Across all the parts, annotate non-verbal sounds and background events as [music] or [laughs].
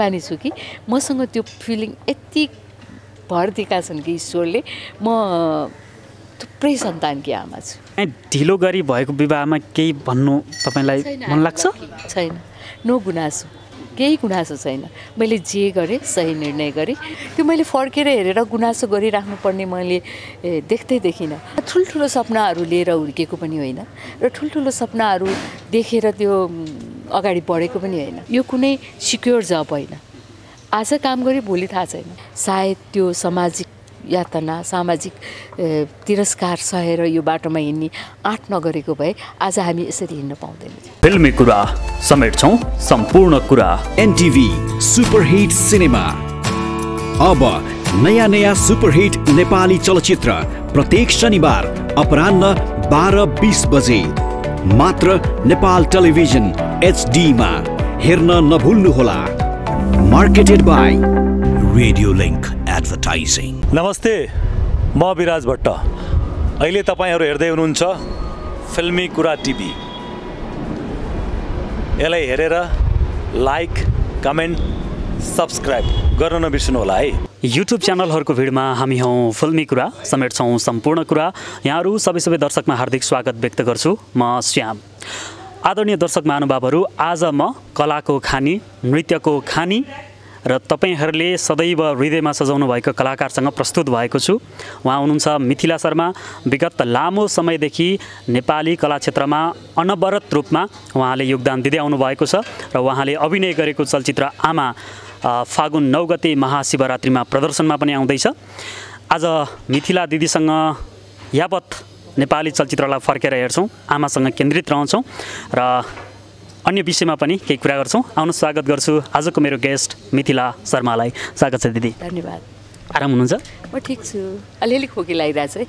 मानिछु कि मसँग त्यो फिलिङ यति भरिदिएका छन् कि ईश्वरले म थुप्रै सन्तानकी आमा छु। ढिलो गरी भएको विवाहमा केही भन्नु तपाईँलाई मन लाग्छ? छैन। नो गुनासो केही गुनासो छैन। मैले जे गरेँ सही निर्णय गरेँ। त्यो मैले फर्केर हेरेर गुनासो गरिराख्नुपर्ने मैले देख्दै देखिनँ। ठुल्ठुलो सपनाहरू लिएर हुर्केको पनि होइन र ठुल्ठुलो सपनाहरू देखेर त्यो अगाडि बढेको पनि होइन। यो कुनै सिक्योर जब होइन। आज काम गरे भोलि थाहा छैन। सायद त्यो सामाजिक यातना सामाजिक तिरस्कार सहेर यो बाटोमा हिँड्ने आँट नगरेको भए आज हामी यसरी हिँड्न पाउँदैनौँ। फिल्मी कुरा समेट्छौँ सम्पूर्ण कुरा। NTV superhit cinema. अब नयाँ नयाँ सुपरहिट नेपाली चलचित्र प्रत्येक शनिबार अपरान्न बाह्र बिस बजे। मात्र नेपाल टेलिभिजन एचडीमा। हेर्न नभुल्नुहोला। Marketed by radio link advertising नमस्ते म विराज भट्ट। अहिले तपाईँहरू हेर्दै हुनुहुन्छ फिल्मी कुरा टिभी। यसलाई हेरेर लाइक कमेन्ट सब्सक्राइब गर्न नबिर्सनु होला है। युट्युब च्यानलहरूको भिडमा हामी हौँ फिल्मी कुरा समेट्छौँ सम्पूर्ण कुरा। यहाँहरू सबै सबै दर्शकमा हार्दिक स्वागत व्यक्त गर्छु। म श्याम। आदरणीय दर्शक महानुभावहरू आज म कलाको खानी नृत्यको खानी र तपाईँहरूले सदैव हृदयमा सजाउनु भएको कलाकारसँग प्रस्तुत भएको छु। उहाँ हुनुहुन्छ मिथिला शर्मा। विगत लामो समयदेखि नेपाली कला क्षेत्रमा अनवरत रूपमा उहाँले योगदान दिँदै आउनु भएको छ र उहाँले अभिनय गरेको चलचित्र आमा फागुन नौ गते महाशिवरात्रिमा प्रदर्शनमा पनि आउँदैछ। आज मिथिला दिदीसँग यावत नेपाली चलचित्रलाई फर्केर हेर्छौँ आमासँग केन्द्रित रहन्छौँ र अन्य विषयमा पनि केही कुरा गर्छौँ। आउनु स्वागत गर्छु आजको मेरो गेस्ट मिथिला शर्मालाई। स्वागत छ दिदी। धन्यवाद। आराम हुनुहुन्छ? म ठिक छु। अलिअलि खोकी लागिरहेछ है।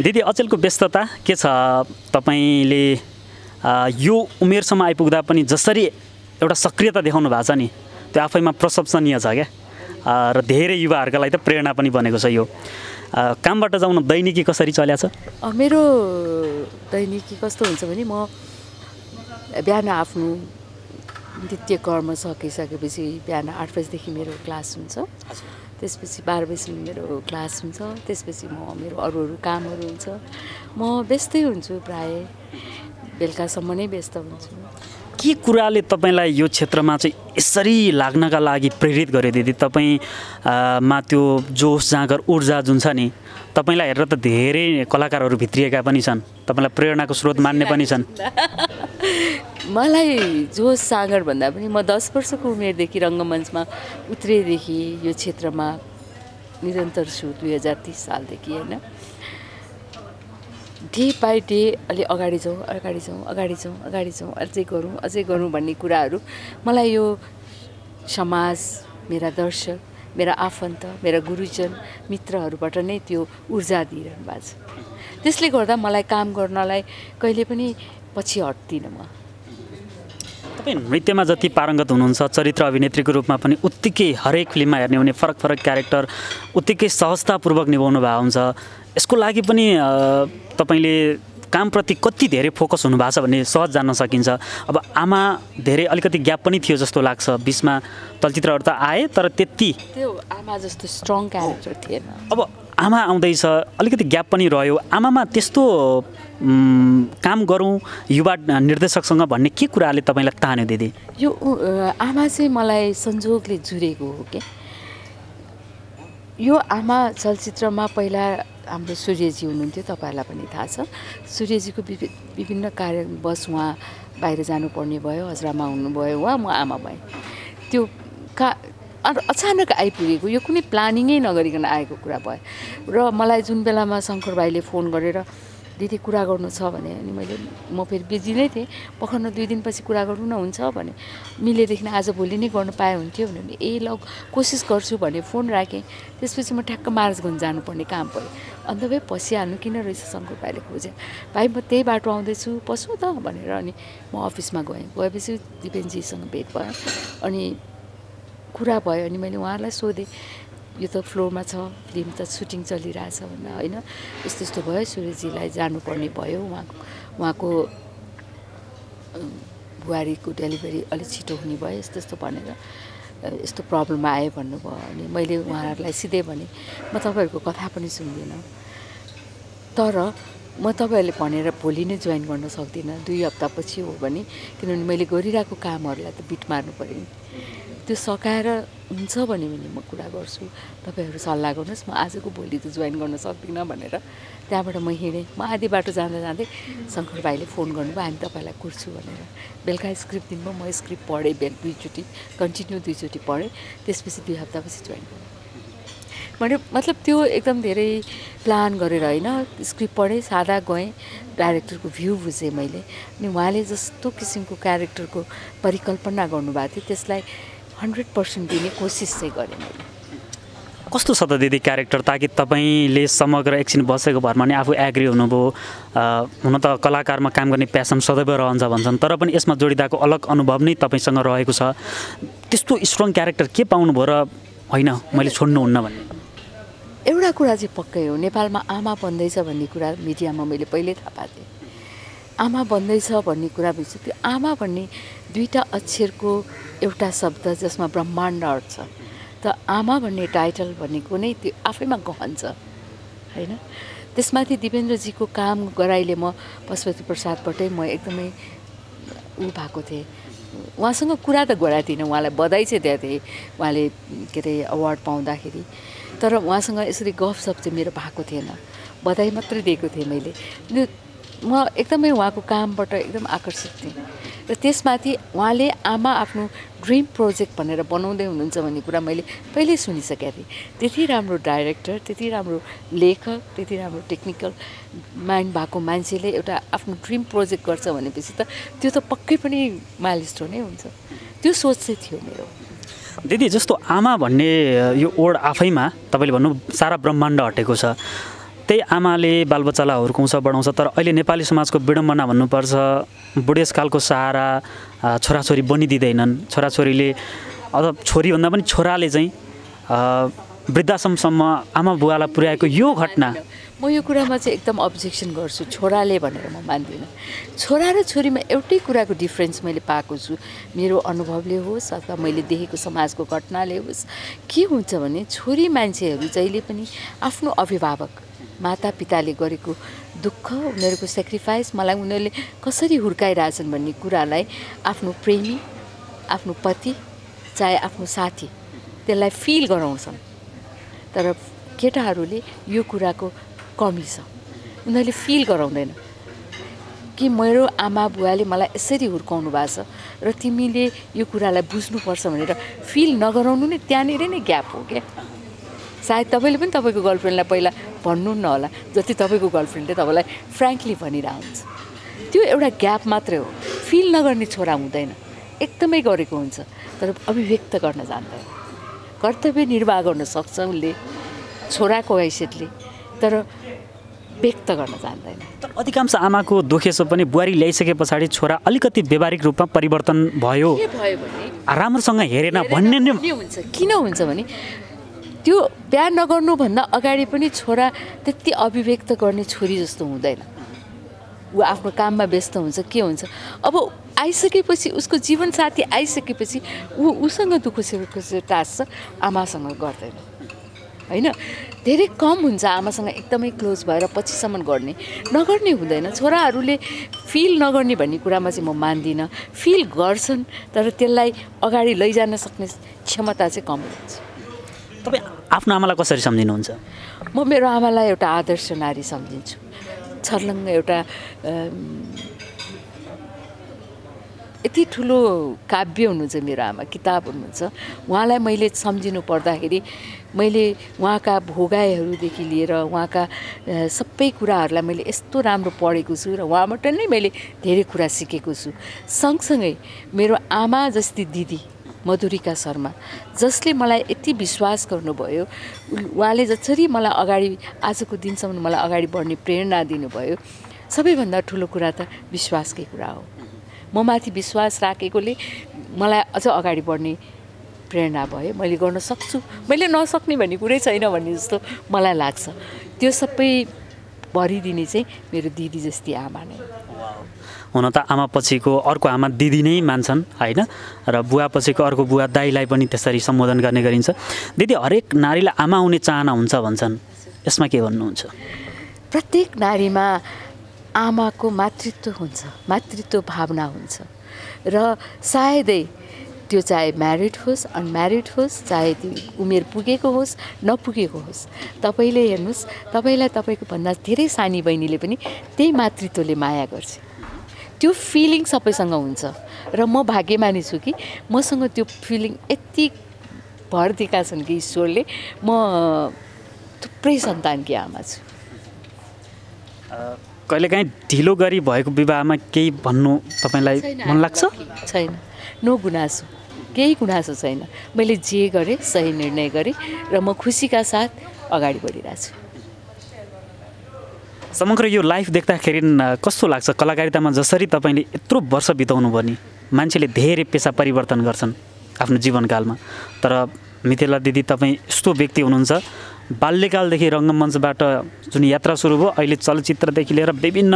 दिदी अचेलको व्यस्तता के छ? तपाईँले यो उमेरसम्म आइपुग्दा पनि जसरी एउटा सक्रियता देखाउनु भएको छ नि त्यो आफैमा प्रशंसनीय छ क्या? र धेरै युवाहरूका लागि त प्रेरणा पनि बनेको छ यो। कामबाट जाउन दैनिकी कसरी चल्या छ? मेरो दैनिकी कस्तो हुन्छ भने म बिहान आफ्नो नित्य कर्म सकिसकेपछि बिहान आठ बजीदेखि मेरो क्लास हुन्छ। त्यसपछि बाह्र बजी मेरो क्लास हुन्छ। त्यसपछि म मेरो अरू अरू कामहरू हुन्छ। म व्यस्तै हुन्छु प्रायः। बेलुकासम्म नै व्यस्त हुन्छु। के कुराले तपाईँलाई यो क्षेत्रमा चाहिँ यसरी लाग्नका लागि प्रेरित गर्यो दिदी? तपाईँ आ, मा त्यो जोस जाँगर ऊर्जा जुन छ नि तपाईँलाई हेरेर त धेरै कलाकारहरू भित्रिएका पनि छन्। तपाईँलाई प्रेरणाको स्रोत मान्ने पनि छन्। [laughs] मलाई जोस सागर भन्दा पनि म दस वर्षको उमेरदेखि रङ्गमञ्चमा उत्रेदेखि यो क्षेत्रमा निरन्तर छु दुई हजार तिस सालदेखि होइन? डे बाई डे अलि अगाडि जाउँ अगाडि जाउँ अगाडि जाउँ अगाडि जाउँ अझै गरौँ अझै गरौँ भन्ने कुराहरू। मलाई यो समाज मेरा दर्शक मेरा आफन्त मेरा गुरुजन मित्रहरूबाट नै त्यो ऊर्जा दिइरहनु भएको छ। त्यसले गर्दा मलाई काम गर्नलाई कहिले पनि पछि हट्दिनँ म। तपाईँ नृत्यमा जति पारङ्गत हुनुहुन्छ चरित्र अभिनेत्रीको रूपमा पनि उत्तिकै हरेक फिल्ममा हेर्ने हो भने फरक फरक क्यारेक्टर उत्तिकै सहजतापूर्वक निभाउनु भएको हुन्छ। यसको लागि पनि तपाईँले कामप्रति कति धेरै फोकस हुनुभएको छ भन्ने सहज जान्न सकिन्छ। अब आमा धेरै अलिकति ग्याप पनि थियो जस्तो लाग्छ। बिचमा चलचित्रहरू त आए तर त्यति त्यो आमा जस्तो स्ट्रङ क्यारेक्टर थिएन। अब आमा आउँदैछ अलिकति ग्याप पनि रह्यो। आमामा त्यस्तो काम गरौँ युवा निर्देशकसँग भन्ने के कुराले तपाईँलाई तान्यो दिदी? यो आमा चाहिँ मलाई संजोगले जुरेको हो क्या यो आमा चलचित्रमा पहिला हाम्रो सूर्यजी हुनुहुन्थ्यो तपाईँहरूलाई पनि थाहा छ। सूर्यजीको विभि विभिन्न कार्यवश उहाँ बाहिर जानुपर्ने भयो हजरामा हुनुभयो उहाँ म आमा भएँ। त्यो का अचानक आइपुगेको यो कुनै प्लानिङै नगरिकन आएको कुरा भयो। र मलाई जुन बेलामा शङ्कर भाइले फोन गरेर दिदी कुरा गर्नु छ भने अनि मैले म फेरि बिजी नै थिएँ। पखर्न दुई दिनपछि कुरा गर्नु न हुन्छ भने मिलेदेखि आज भोलि नै गर्नु पाए हुन्थ्यो भने ए ल कोसिस गर्छु भने फोन राखेँ। त्यसपछि म ठ्याक्क मार्चगञ्ज जानुपर्ने काम पऱ्यो। अन्त भाइ पसिहाल्नु किन रहेछ शङ्कर भाइले खोजेँ। भाइ म त्यही बाटो आउँदैछु पसौँ त भनेर अनि म अफिसमा गएँ। गएपछि दिपेनजीसँग भेट भयो अनि कुरा भयो अनि मैले उहाँलाई सोधेँ यो त फ्लोरमा छ फिल्म त सुटिङ चलिरहेछ भनेर होइन? यस्तो यस्तो भयो सूर्यजीलाई जानुपर्ने भयो। उहाँको उहाँको बुहारीको डेलिभरी अलिक छिटो हुने भयो यस्तो यस्तो भनेर यस्तो प्रब्लम आयो भन्नुभयो। अनि मैले उहाँहरूलाई सिधै भने म तपाईँहरूको कथा पनि सुन्दिनँ। तर म तपाईँहरूले भनेर भोलि नै जोइन गर्न सक्दिनँ। दुई हप्तापछि हो भने किनभने मैले गरिरहेको कामहरूलाई त बिट मार्नु पऱ्यो नि। त्यो सकाएर हुन्छ भने म कुरा गर्छु। तपाईँहरू सल्लाह गर्नुहोस् म आजको भोलि त जोइन गर्न सक्दिनँ भनेर। त्यहाँबाट म हिँडेँ। म आधी बाटो जाँदा जाँदै शङ्कर भाइले फोन गर्नुभयो हामी तपाईँलाई कुर्छु भनेर। बेलुका स्क्रिप्ट दिनुभयो म स्क्रिप्ट पढेँ बेल दुईचोटि कन्टिन्यू दुईचोटि पढेँ। त्यसपछि दुई हप्तापछि जोइन गरेँ मैले मतलब त्यो एकदम धेरै प्लान गरेर होइन स्क्रिप्ट पढेँ सादा गएँ डाइरेक्टरको भ्यू बुझेँ मैले। अनि उहाँले जस्तो किसिमको क्यारेक्टरको परिकल्पना गर्नुभएको थियो त्यसलाई हन्ड्रेड पर्सेन्ट दिने कोसिस चाहिँ गरेँ मैले। कस्तो छ त दिदी क्यारेक्टर ताकि तपाईँले समग्र एकछिन बसेको भरमा नि आफू एग्री हुनुभयो। हुन त कलाकारमा काम गर्ने प्यासन सदैव रहन्छ भन्छन् तर पनि यसमा जोडिँदाको अलग अनुभव नै तपाईँसँग रहेको छ। त्यस्तो स्ट्रङ क्यारेक्टर के पाउनुभयो र होइन मैले छोड्नुहुन्न भन्ने एउटा कुरा चाहिँ पक्कै हो। नेपालमा आमा बन्दैछ भन्ने कुरा मिडियामा मैले पहिल्यै थाहा पाएको थिएँ। आमा बन्दैछ भन्ने कुरा बुझ्छु त्यो आमा भन्ने दुईवटा अक्षरको एउटा शब्द जसमा ब्रह्माण्ड अर्थ छ। त आमा भन्ने टाइटल भनेको नै त्यो आफैमा गहन छ होइन? त्यसमाथि दिपेन्द्रजीको काम गराइले म पशुपति प्रसादबाटै म एकदमै ऊ भएको थिएँ। उहाँसँग कुरा त गराएको थिइनँ। उहाँलाई बधाई चाहिँ दिएको थिएँ। उहाँले के अरे अवार्ड पाउँदाखेरि। तर उहाँसँग यसरी गफसप चाहिँ मेरो भएको थिएन। बधाई मात्रै दिएको थिएँ मैले। म एकदमै उहाँको कामबाट एकदम आकर्षित थिएँ। र त्यसमाथि उहाँले आमा आफ्नो ड्रिम प्रोजेक्ट भनेर बनाउँदै हुनुहुन्छ भन्ने कुरा मैले पहिल्यै सुनिसकेको थिएँ। त्यति राम्रो डाइरेक्टर त्यति राम्रो लेखक त्यति राम्रो टेक्निकल माइन्ड भएको मान्छेले एउटा आफ्नो ड्रिम प्रोजेक्ट गर्छ भनेपछि त त्यो त पक्कै पनि माइलस्टोनै हुन्छ। त्यो सोच चाहिँ थियो मेरो। दिदी जस्तो आमा भन्ने यो ओड आफैमा तपाईँले भन्नु सारा ब्रह्माण्ड हटेको छ। त्यही आमाले बालबच्चालाई हुर्काउँछ बढाउँछ तर अहिले नेपाली समाजको विडम्बना भन्नुपर्छ बुढेसकालको सहारा छोराछोरी बनिदिँदैनन्। छोराछोरीले अथवा छोरीभन्दा पनि छोराले चाहिँ वृद्धाश्रमसम्म आमा बुवालाई पुर्याएको यो घटना म यो कुरामा चाहिँ एकदम अब्जेक्सन गर्छु छोराले भनेर म मान्दिनँ। छोरा र छोरीमा एउटै कुराको डिफ्रेन्स मैले पाएको छु। मेरो अनुभवले होस् अथवा मैले देखेको समाजको घटनाले होस् के हुन्छ भने छोरी मान्छेहरू जहिले पनि आफ्नो अभिभावक माता पिताले गरेको दुःख उनीहरूको सेक्रिफाइस मलाई उनीहरूले कसरी हुर्काइरहेछन् भन्ने कुरालाई आफ्नो प्रेमी आफ्नो पति चाहे आफ्नो साथी त्यसलाई फिल गराउँछन्। तर केटाहरूले यो कुराको कमी छ उनीहरूले फिल गराउँदैन। कि मेरो आमा बुवाले मलाई यसरी हुर्काउनु भएको छ र तिमीले यो कुरालाई बुझ्नुपर्छ भनेर फिल नगराउनु नै त्यहाँनिर नै ग्याप हो क्या। सायद तपाईँले पनि तपाईँको गर्लफ्रेन्डलाई पहिला भन्नुहुन्न होला जति तपाईँको गर्लफ्रेन्डले तपाईँलाई फ्रेङ्कली भनिरहेको हुन्छ। त्यो एउटा ग्याप मात्रै हो। फिल नगर्ने छोरा हुँदैन। एकदमै गरेको हुन्छ तर अभिव्यक्त गर्न जान्दैन। कर्तव्य निर्वाह गर्न सक्छ उसले छोराको हैसियतले। तर व्यक्त गर्न जान्दैन तर अधिकांश आमाको दुखेसो पनि बुहारी ल्याइसके पछाडि छोरा अलिकति व्यावहारिक रूपमा परिवर्तन भयो। भयो भने? राम्रोसँग हेरेन भन्ने नै हुन्छ। किन हुन्छ भने त्यो बिहा नगर्नुभन्दा अगाडि पनि छोरा त्यति अभिव्यक्त गर्ने छोरी जस्तो हुँदैन। ऊ आफ्नो काममा व्यस्त हुन्छ के हुन्छ? अब आइसकेपछि उसको जीवनसाथी आइसकेपछि ऊ उसँग दुःख सुखको टास्क आमासँग गर्दैन। होइन? धेरै कम हुन्छ आमासँग एकदमै क्लोज भएर पछिसम्म गर्ने। नगर्ने हुँदैन। छोराहरूले फिल नगर्ने भन्ने कुरामा चाहिँ म मान्दिनँ। फिल गर्छन् तर त्यसलाई अगाडि लैजान सक्ने क्षमता चाहिँ कम हुन्छ। तपाईँ आफ्नो आमालाई कसरी सम्झिनुहुन्छ? म मेरो आमालाई एउटा आदर्श नारी सम्झिन्छु। छर्लङ्ग एउटा यति ठुलो काव्य हुनुहुन्छ मेरो आमा किताब हुनुहुन्छ। उहाँलाई मैले सम्झिनु पर्दाखेरि मैले उहाँका भोगाइहरूदेखि लिएर उहाँका सबै कुराहरूलाई मैले यस्तो राम्रो पढेको छु र उहाँबाट नै मैले धेरै कुरा सिकेको छु। सँगसँगै मेरो आमा जस्ती दिदी मधुरिका शर्मा जसले मलाई यति विश्वास गर्नुभयो उहाँले जसरी मलाई अगाडि आजको दिनसम्म मलाई अगाडि बढ्ने प्रेरणा दिनुभयो सबैभन्दा ठुलो कुरा त विश्वासकै कुरा हो। म माथि विश्वास राखेकोले मलाई अझ अगाडि बढ्ने प्रेरणा भयो मैले गर्न सक्छु। मैले नसक्ने भन्ने कुरै छैन भन्ने जस्तो मलाई लाग्छ। त्यो सबै भरिदिने चाहिँ मेरो दिदी जस्ती आमा नै। हुन त आमा पछिको अर्को आमा दिदी नै मान्छन् होइन? र बुवा पछिको अर्को बुवा दाईलाई पनि त्यसरी सम्बोधन गर्ने गरिन्छ। दिदी हरेक नारीलाई आमा हुने चाहना हुन्छ भन्छन्। यसमा के भन्नुहुन्छ? प्रत्येक नारीमा आमाको मातृत्व हुन्छ मातृत्व भावना हुन्छ। र सायदै त्यो चाहे म्यारिड होस् अनम्यारिड होस् चाहे त्यो उमेर पुगेको होस् नपुगेको होस्। तपाईँले हेर्नुहोस् तपाईँलाई तपाईँको भन्दा धेरै सानी बहिनीले पनि त्यही मातृत्वले माया गर्छ। त्यो फिलिङ सबैसँग हुन्छ र म भाग्यमानी छु कि मसँग त्यो फिलिङ यति भरिदिएका छन् कि ईश्वरले म थुप्रै सन्तानकी आमा छु। कहिलेकाहीँ ढिलो गरी भएको विवाहमा केही भन्नु तपाईँलाई मन लाग्छ? छैन। नो गुनासो। केही गुनासो छैन। मैले जे गरेँ सही निर्णय गरेँ र म खुसीका साथ अगाडि बढिरहेको छु। समग्र यो लाइफ देख्दाखेरि कस्तो लाग्छ? कलाकारितामा जसरी तपाईँले यत्रो वर्ष बिताउनु भयो मान्छेले धेरै पेसा परिवर्तन गर्छन् आफ्नो जीवनकालमा। तर मिथिला दिदी तपाईँ यस्तो व्यक्ति हुनुहुन्छ बाल्यकालदेखि रङ्गमञ्चबाट जुन यात्रा सुरु भयो अहिले चलचित्रदेखि लिएर विभिन्न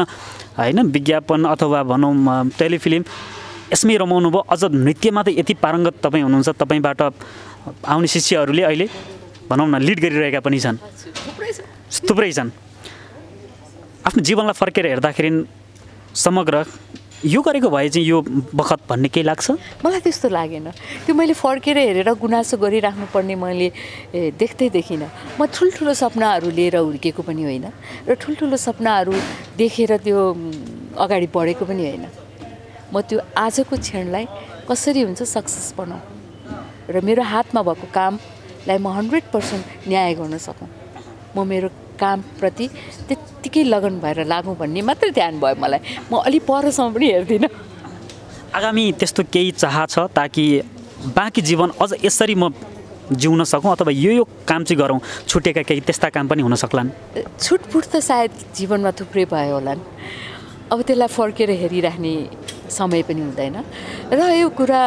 होइन विज्ञापन अथवा भनौँ टेलिफिल्म यसमै रमाउनु भयो। अझ नृत्यमा त यति पारङ्गत तपाईँ हुनुहुन्छ तपाईँबाट आउने शिष्यहरूले अहिले भनौँ न लिड गरिरहेका पनि छन्। थुप्रै छन्। आफ्नो जीवनलाई फर्केर हेर्दाखेरि समग्र यो गरेको भए चाहिँ यो बखत भन्ने केही लाग्छ? मलाई त्यस्तो लागेन। त्यो मैले फर्केर हेरेर गुनासो गरिराख्नु पर्ने मैले देख्दै देखिनँ। म ठुल्ठुलो सपनाहरू लिएर हुर्केको पनि होइन र ठुल्ठुलो सपनाहरू देखेर त्यो अगाडि बढेको पनि होइन। म त्यो आजको क्षणलाई कसरी हुन्छ सक्सेस बनाऊ? र मेरो हातमा भएको कामलाई म हन्ड्रेड पर्सेन्ट न्याय गर्न सकौँ। म मेरो कामप्रति त्यत्तिकै लगन भएर लागौँ भन्ने मात्रै ध्यान भयो मलाई। म अलि परसम्म पनि हेर्दिनँ। आगामी त्यस्तो केही चाह छ ताकि बाँकी जीवन अझ यसरी म जिउन सकौँ अथवा यो यो काम चाहिँ गरौँ? छुटेका केही त्यस्ता काम पनि हुन सक्लान्? छुटफुट त सायद जीवनमा थुप्रै भयो होलान्। अब त्यसलाई फर्केर हेरिराख्ने समय पनि हुँदैन। र यो कुरा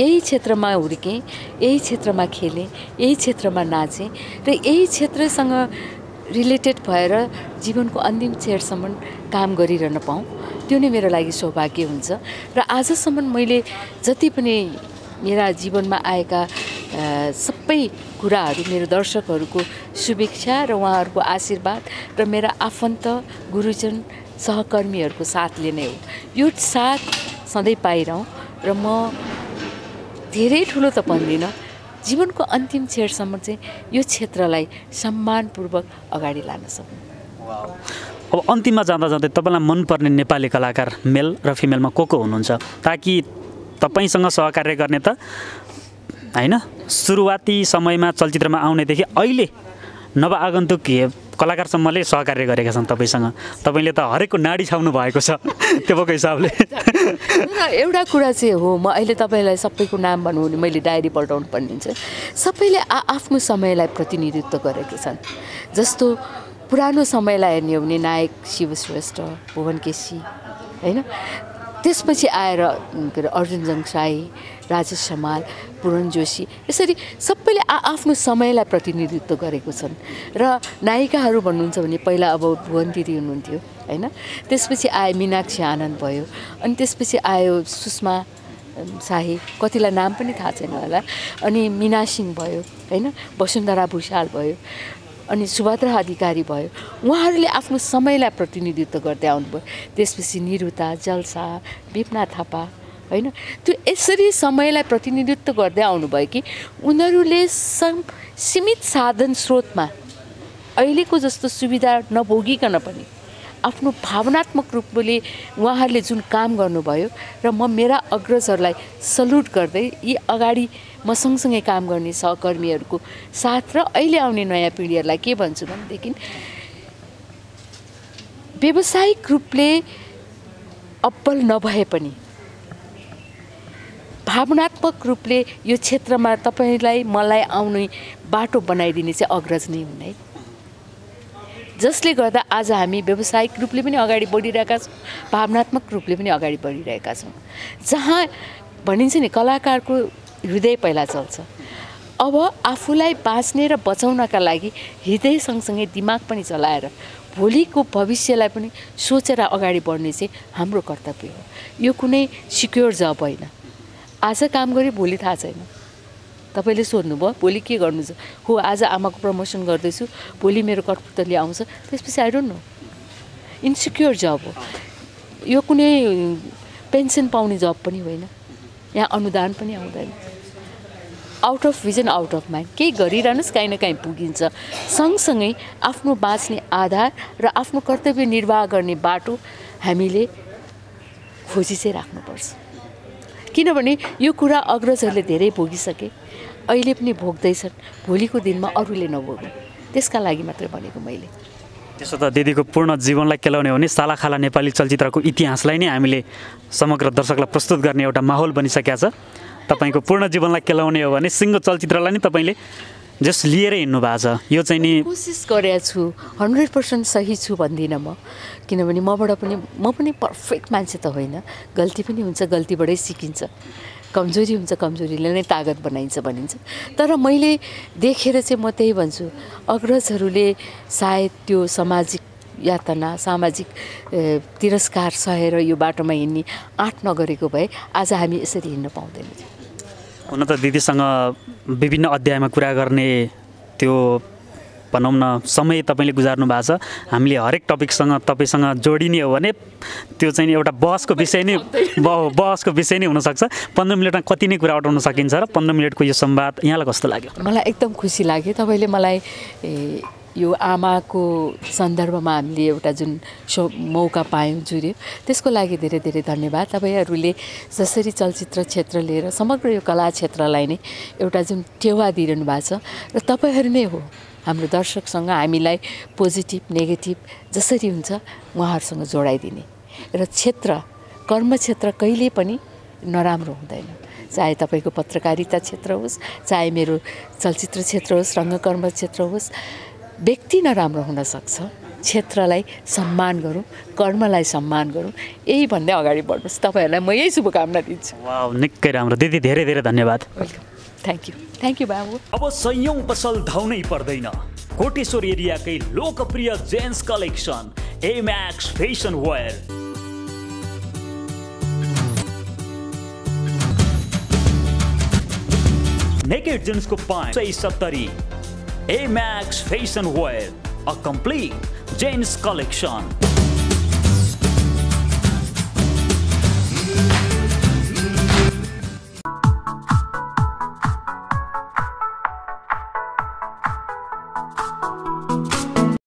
यही क्षेत्रमा हुर्केँ यही क्षेत्रमा खेलेँ यही क्षेत्रमा नाचेँ र यही क्षेत्रसँग रिलेटेड भएर जीवनको अन्तिम क्षणसम्म काम गरिरहन पाऊँ त्यो नै मेरो लागि सौभाग्य हुन्छ। र आजसम्म मैले जति पनि मेरा जीवनमा आएका सबै कुराहरू मेरो दर्शकहरूको शुभेच्छा र उहाँहरूको आशीर्वाद र मेरा आफन्त गुरुजन सहकर्मीहरूको साथले नै हो। यो साथ सधैँ पाइरहँ र म धेरै ठुलो त भन्दिनँ। जीवनको अन्तिम क्षणसम्म चाहिँ यो क्षेत्रलाई सम्मानपूर्वक अगाडि लान सकौँ। अब अन्तिममा जाँदा जाँदै तपाईँलाई मनपर्ने नेपाली कलाकार मेल र फिमेलमा को को हुनुहुन्छ? ताकि तपाईँसँग सहकार्य गर्ने त होइन सुरुवाती समयमा चलचित्रमा आउनेदेखि अहिले नवआगन्तुक हे- कलाकारसम्मले सहकार्य गरेका छन् तपाईँसँग। तपाईँले त हरेकको नाडी छाउनु भएको छ त्यो भएको हिसाबले [laughs] एउटा कुरा चाहिँ हो म अहिले तपाईँलाई सबैको नाम भन्नु भने मैले डायरी पल्टाउनु पर्ने हुन्छ सबैले आ आफ्नो समयलाई प्रतिनिधित्व गरेका छन्। जस्तो पुरानो समयलाई हेर्ने हो भने नायक शिव श्रेष्ठ भुवन केसी होइन? त्यसपछि आएर के अरे अर्जुन जङसाई राजेश समाल पुरन जोशी यसरी सबैले आ आफ्नो समयलाई प्रतिनिधित्व गरेको छन्। र नायिकाहरू भन्नुहुन्छ भने पहिला अब भुवन दिदी हुनुहुन्थ्यो होइन? त्यसपछि आयो मिनाक्षी आनन्द भयो अनि त्यसपछि आयो सुषमा शाही कतिलाई नाम पनि थाहा छैन होला अनि मिना सिंह भयो होइन? वसुन्धरा भूषाल भयो अनि सुभद्रा अधिकारी भयो। उहाँहरूले आफ्नो समयलाई प्रतिनिधित्व गर्दै आउनुभयो। त्यसपछि निरुता जलसा विपना थापा होइन? त्यो यसरी समयलाई प्रतिनिधित्व गर्दै आउनुभयो कि उनीहरूले सम सीमित साधन स्रोतमा अहिलेको जस्तो सुविधा नभोगिकन पनि आफ्नो भावनात्मक रूपले उहाँहरूले जुन काम गर्नुभयो र म मेरा अग्रजहरूलाई सल्युट गर्दै यी अगाडि म सँगसँगै काम गर्ने सहकर्मीहरूको साथ र अहिले आउने नयाँ पिँढीहरूलाई के भन्छु भनेदेखि व्यावसायिक रूपले अब्बल नभए पनि भावनात्मक रूपले यो क्षेत्रमा तपाईँलाई मलाई आउने बाटो बनाइदिने चाहिँ अग्रज नै हुन् है। जसले गर्दा आज हामी व्यावसायिक रूपले पनि अगाडि बढिरहेका छौँ भावनात्मक रूपले पनि अगाडि बढिरहेका छौँ। जहाँ भनिन्छ नि कलाकारको हृदय पहिला चल्छ। अब आफूलाई बाँच्ने र बचाउनका लागि हृदय सँगसँगै दिमाग पनि चलाएर भोलिको भविष्यलाई पनि सोचेर अगाडि बढ्ने चाहिँ हाम्रो कर्तव्य हो। यो कुनै सिक्योर जब होइन। आज काम गरे भोलि थाहा छैन। तपाईँले सोध्नुभयो भोलि के गर्नु छ हो आज आमाको प्रमोसन गर्दैछु। भोलि मेरो कठपुतली आउँछ। त्यसपछि आई डोन्ट नो इन्सिक्योर जब हो। यो कुनै पेन्सन पाउने जब पनि होइन। यहाँ अनुदान पनि आउँदैन। Out of vision out of mind केही गरिरहनुहोस् काहीँ न काहीँ पुगिन्छ। सँगसँगै आफ्नो बाँच्ने आधार र आफ्नो कर्तव्य निर्वाह गर्ने बाटो हामीले खोजी चाहिँ राख्नुपर्छ। किनभने यो कुरा अग्रजहरूले धेरै भोगिसके। अहिले पनि भोग्दैछन्। भोलिको दिनमा अरूले नभोग्नु। त्यसका लागि मात्रै भनेको मैले। त्यसो त दिदीको पूर्ण जीवनलाई केलाउने हो भने सालाखाला नेपाली चलचित्रको इतिहासलाई नै हामीले समग्र दर्शकलाई प्रस्तुत गर्ने एउटा माहौल बनिसकेको छ। तपाईँको पूर्ण जीवनलाई केलाउने हो भने सिङ्गो चलचित्रलाई नै तपाईँले जस लिएरै हिँड्नु भएको छ। यो चाहिँ नि कोसिस गरेको छु। हन्ड्रेड पर्सेन्ट सही छु भन्दिनँ म। किनभने मबाट पनि म पनि पर्फेक्ट मान्छे त होइन। गल्ती पनि हुन्छ गल्तीबाटै सिकिन्छ। कमजोरी हुन्छ कमजोरीले नै तागत बनाइन्छ भनिन्छ। तर मैले देखेर चाहिँ म त्यही भन्छु अग्रजहरूले सायद त्यो सामाजिक यातना सामाजिक तिरस्कार सहेर यो बाटोमा हिँड्ने आँट नगरेको भए आज हामी यसरी हिँड्न पाउँदैनौँ। हुन त दिदीसँग विभिन्न अध्यायमा कुरा गर्ने त्यो भनौँ न समय तपाईँले गुजार्नु भएको छ। हामीले हरेक टपिकसँग तपाईँसँग जोडिने हो भने त्यो चाहिँ एउटा बहसको विषय नै [laughs] बहसको विषय नै हुनसक्छ। पन्ध्र मिनटमा कति नै कुरा उठाउन सकिन्छ र पन्ध्र मिनटको यो संवाद यहाँलाई कस्तो लाग्यो? मलाई एकदम खुसी लाग्यो। तपाईँले मलाई यो आमाको सन्दर्भमा हामीले एउटा जुन सो मौका पायौँ जुर्यो त्यसको लागि धेरै धेरै धन्यवाद। तपाईँहरूले जसरी चलचित्र क्षेत्र लिएर समग्र यो कला क्षेत्रलाई नै एउटा जुन टेवा दिइरहनु भएको छ र तपाईँहरू नै हो। हाम्रो दर्शकसँग हामीलाई पोजिटिभ नेगेटिभ जसरी हुन्छ उहाँहरूसँग जोडाइदिने। र क्षेत्र कर्म क्षेत्र कहिले पनि नराम्रो हुँदैन। चाहे तपाईँको पत्रकारिता क्षेत्र होस् चाहे मेरो चलचित्र क्षेत्र होस् रङ्गकर्म क्षेत्र होस् व्यक्ति नराम्रो हुनसक्छ क्षेत्रलाई सम्मान गरौँ कर्मलाई सम्मान गरौँ। यही भन्दै अगाडि बढ्नुहोस्। तपाईँहरूलाई म यही शुभकामना दिन्छु। निकै राम्रो। दिदी धेरै धेरै धन्यवाद। Welcome thank you thank you बाबु अब सयौं पसल धाउनै पर्दैन। कोटेश्वर एरियाकै लोकप्रिय jeans collection Emax fashion wear naked जेन्सको पाँच सय सत्तरी। Emax fashion wear a complete jeans collection